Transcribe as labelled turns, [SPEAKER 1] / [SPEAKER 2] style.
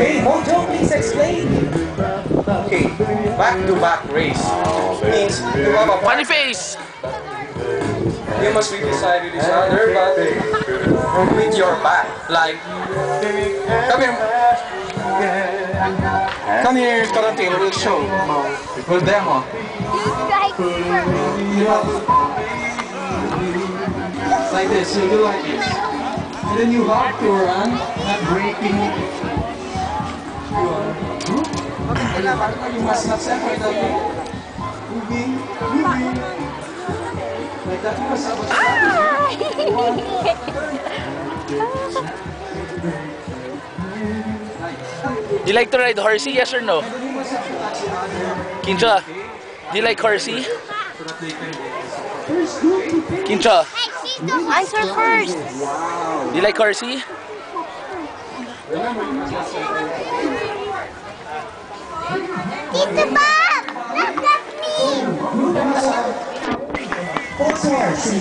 [SPEAKER 1] Hey, Mojo, please explain. Okay, back-to-back race means you have a
[SPEAKER 2] Funny face!
[SPEAKER 1] You must be beside with each other, but with your back. Like, come here. Come here, Tarantino, we'll show. We'll demo. Like this, you do like this. And then you have to run, not breaking. You are. You must not separate them. Moving, moving. Like that, you must have a
[SPEAKER 2] Do you like to ride horsey, yes or no? Kincha, do you like horsey? Kincha,
[SPEAKER 3] Answer first.
[SPEAKER 2] do you like horsey?
[SPEAKER 3] Tito Bob! Look, that's me!
[SPEAKER 4] Volkswagen,